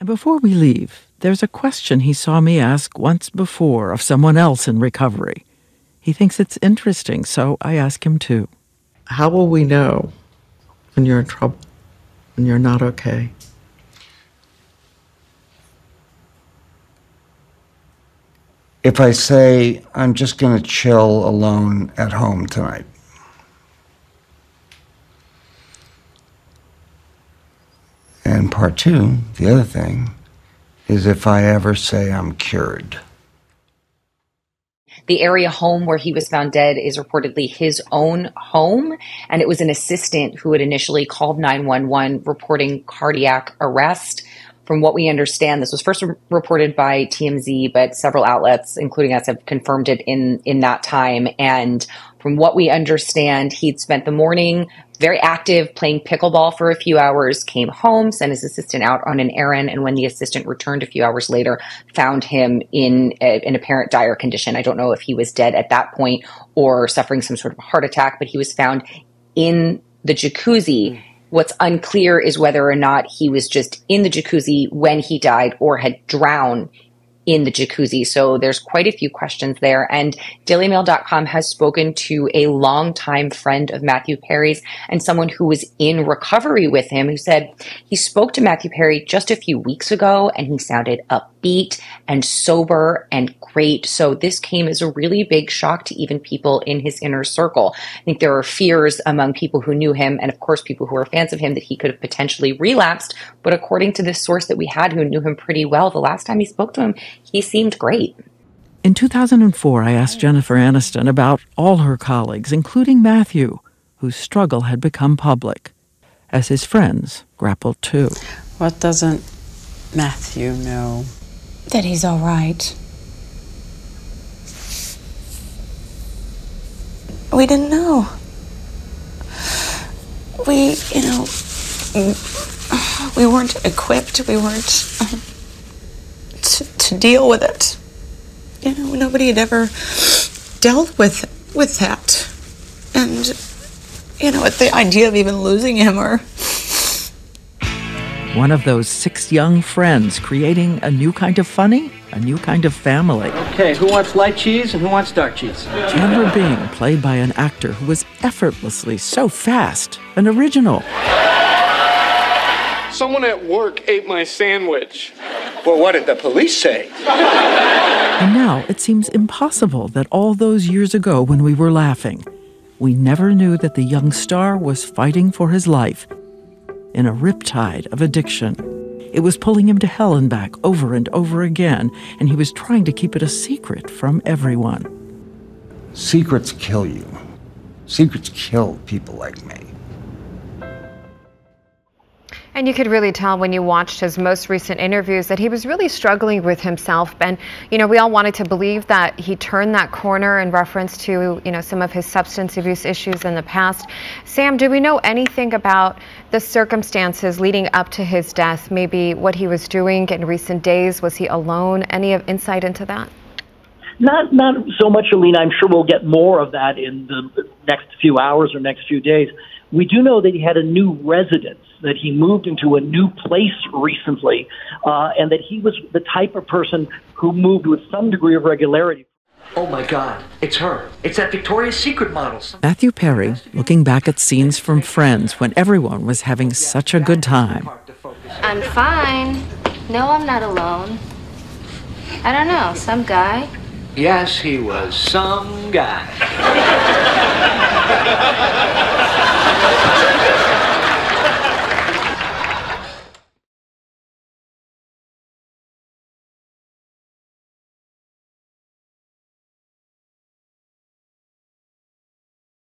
And before we leave, there's a question he saw me ask once before of someone else in recovery. He thinks it's interesting, so I ask him too. How will we know when you're in trouble, when you're not okay? If I say, I'm just going to chill alone at home tonight. And part two, the other thing, is if I ever say I'm cured. The area home where he was found dead is reportedly his own home, and it was an assistant who had initially called 911 reporting cardiac arrest. From what we understand, this was first reported by TMZ, but several outlets, including us, have confirmed it in in that time. And from what we understand, he'd spent the morning very active, playing pickleball for a few hours, came home, sent his assistant out on an errand, and when the assistant returned a few hours later, found him in an apparent dire condition. I don't know if he was dead at that point or suffering some sort of heart attack, but he was found in the jacuzzi. Mm. What's unclear is whether or not he was just in the jacuzzi when he died or had drowned in the jacuzzi. So there's quite a few questions there. And dailymail.com has spoken to a longtime friend of Matthew Perry's and someone who was in recovery with him who said he spoke to Matthew Perry just a few weeks ago and he sounded upbeat and sober and great. So this came as a really big shock to even people in his inner circle. I think there are fears among people who knew him and of course people who are fans of him that he could have potentially relapsed. But according to this source that we had who knew him pretty well, the last time he spoke to him, he seemed great. In 2004, I asked Jennifer Aniston about all her colleagues, including Matthew, whose struggle had become public, as his friends grappled too. What doesn't Matthew know? That he's all right. We didn't know. We, you know, we weren't equipped. We weren't um, to, to deal with it. You know, nobody had ever dealt with with that, and you know, at the idea of even losing him or One of those six young friends creating a new kind of funny, a new kind of family. Okay, who wants light cheese and who wants dark cheese? Chandler Bing, played by an actor who was effortlessly so fast and original. Someone at work ate my sandwich. Well, what did the police say? And now it seems impossible that all those years ago when we were laughing, we never knew that the young star was fighting for his life in a riptide of addiction. It was pulling him to hell and back over and over again, and he was trying to keep it a secret from everyone. Secrets kill you. Secrets kill people like me. And you could really tell when you watched his most recent interviews that he was really struggling with himself. And, you know, we all wanted to believe that he turned that corner in reference to, you know, some of his substance abuse issues in the past. Sam, do we know anything about the circumstances leading up to his death? Maybe what he was doing in recent days? Was he alone? Any insight into that? Not not so much, Alina. I'm sure we'll get more of that in the next few hours or next few days. We do know that he had a new residence, that he moved into a new place recently, uh, and that he was the type of person who moved with some degree of regularity. Oh my God, it's her. It's that Victoria's Secret model. Matthew Perry, looking back at scenes from Friends when everyone was having such a good time. I'm fine. No, I'm not alone. I don't know, some guy. Yes, he was some guy.